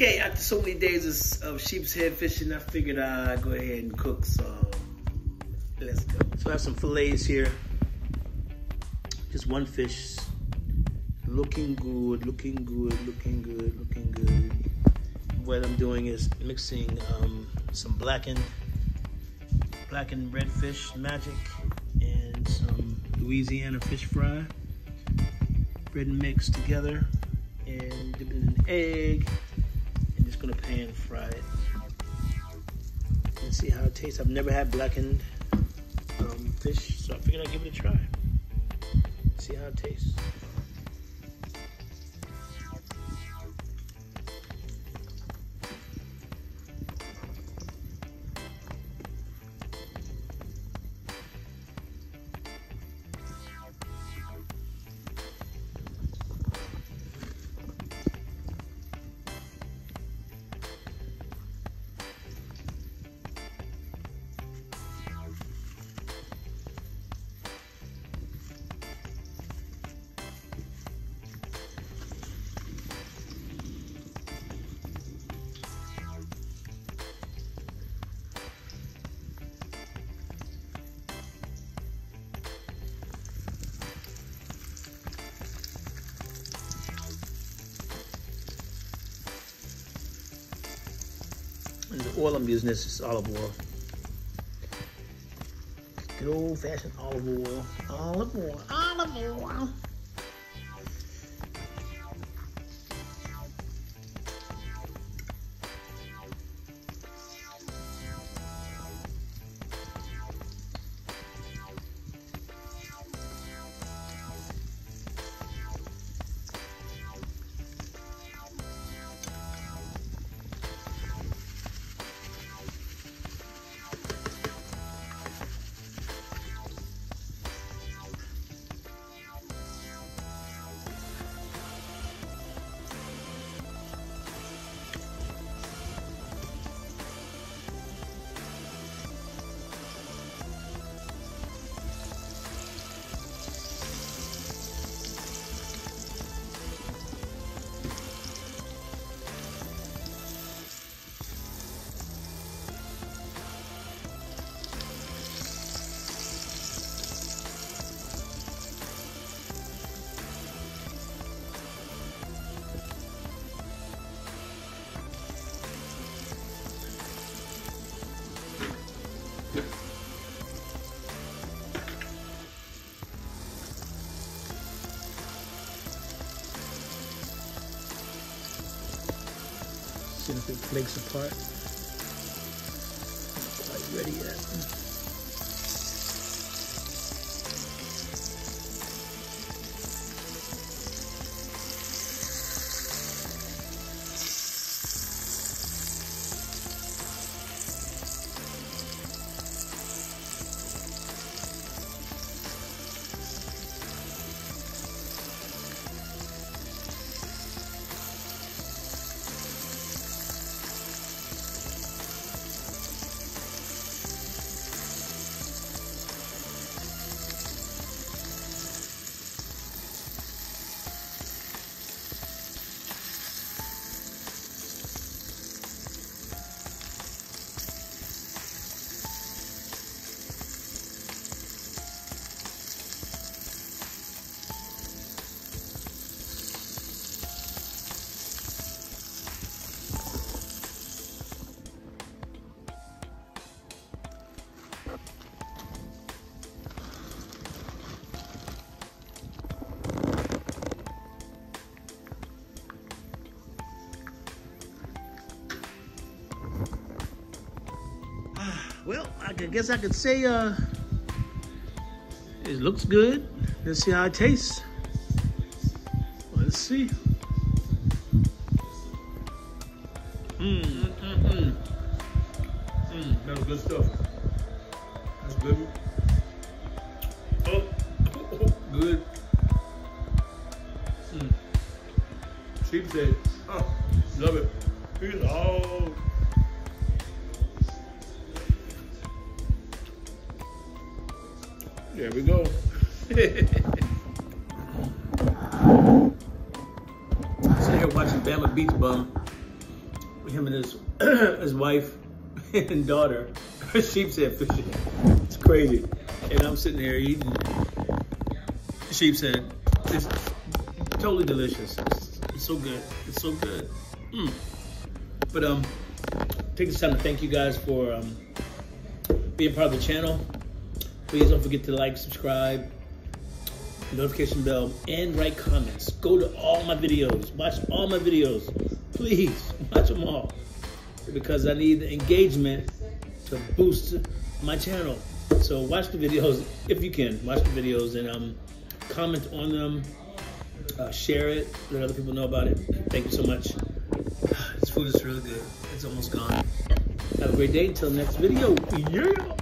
Okay, after so many days of, sheepshead fishing, I figured I'd go ahead and cook some. Let's go. So I have some fillets here. Just one fish. Looking good, looking good, looking good, looking good. What I'm doing is mixing um, some blackened, blackened redfish magic and some Louisiana fish fry. Bread and mixed together and dip in an egg gonna pan fry it and see how it tastes. I've never had blackened um, fish, so I figured I'd give it a try. See how it tastes. And the oil I'm using this is olive oil. Good old fashioned olive oil. Olive oil. Olive oil. If it flakes apart. Ready yet. Well, I guess I could say uh, it looks good. Let's see how it tastes. Let's see. Mmm, mm, mm, mm. Mm, that was good stuff. That's good. Oh, oh, oh, good. Mm. Sheep said, oh, love it. There we go. Sitting here watching Bama Beach Bum. him and his his wife and daughter sheepshead fishing. It's crazy. And I'm sitting there eating sheepshead. It's totally delicious. It's, it's so good. It's so good. Mm. But um, take this time to thank you guys for um, being part of the channel. Please don't forget to like, subscribe, notification bell, and write comments. Go to all my videos. Watch all my videos. Please, watch them all. Because I need the engagement to boost my channel. So watch the videos if you can. Watch the videos and um, comment on them. Uh, share it. Let other people know about it. Thank you so much. This food is really good. It's almost gone. Have a great day. Until next video. Yeah.